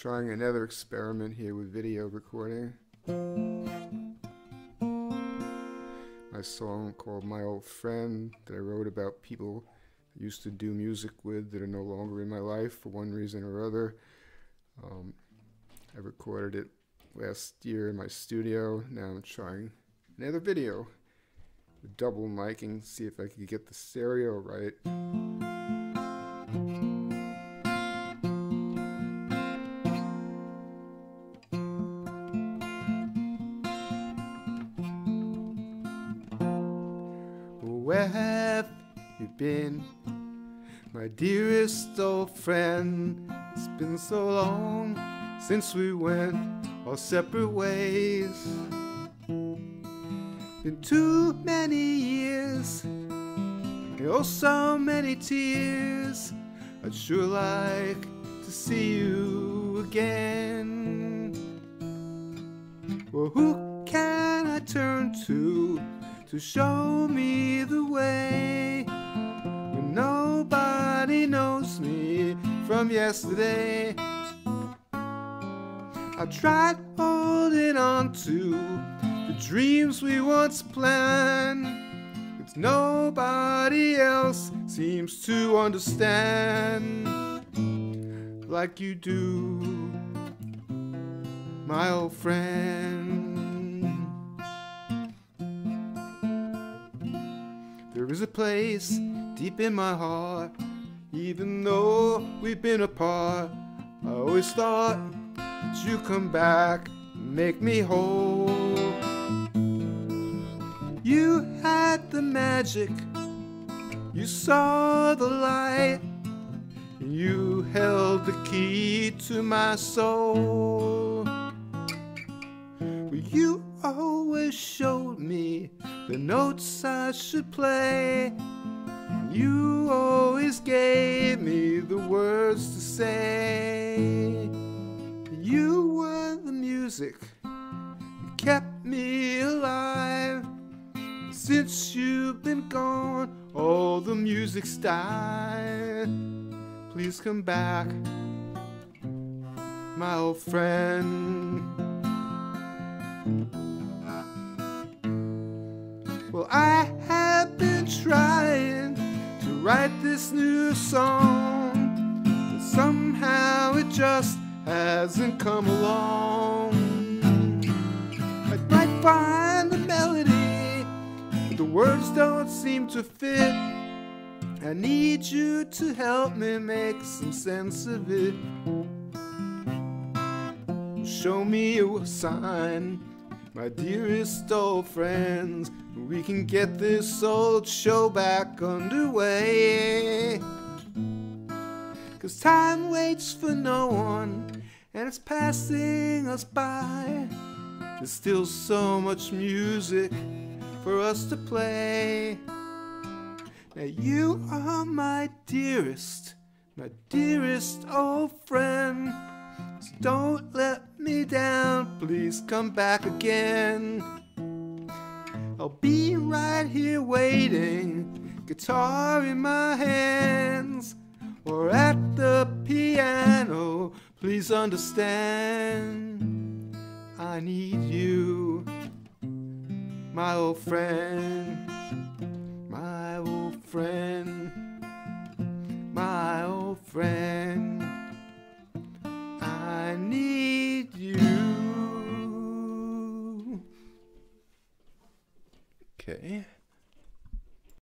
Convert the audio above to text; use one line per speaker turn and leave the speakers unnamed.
trying another experiment here with video recording. My song called My Old Friend that I wrote about people I used to do music with that are no longer in my life for one reason or other. Um, I recorded it last year in my studio. Now I'm trying another video with double miking, see if I can get the stereo right. Where have you been, my dearest old friend? It's been so long since we went our separate ways. Been too many years, and oh, so many tears. I'd sure like to see you again. Well, who can I turn to to show me the from yesterday. I tried holding on to the dreams we once planned. But nobody else seems to understand like you do, my old friend. There is a place deep in my heart, even though we've been apart. I always thought that you come back and make me whole. You had the magic, you saw the light, and you held the key to my soul. You always showed me the notes I should play. You always gave me the words to say. You were the music that kept me alive. Since you've been gone, all the music's died. Please come back, my old friend. Well, I write this new song, but somehow it just hasn't come along. I might find the melody, but the words don't seem to fit. I need you to help me make some sense of it. Show me a sign, my dearest old friends. We can get this old show back underway. Cause time waits for no one, and it's passing us by. There's still so much music for us to play. Now you are my dearest, my dearest old friend. So don't let down, please come back again. I'll be right here waiting, guitar in my hands, or at the piano. Please understand, I need you, my old friend, my old friend, Okay.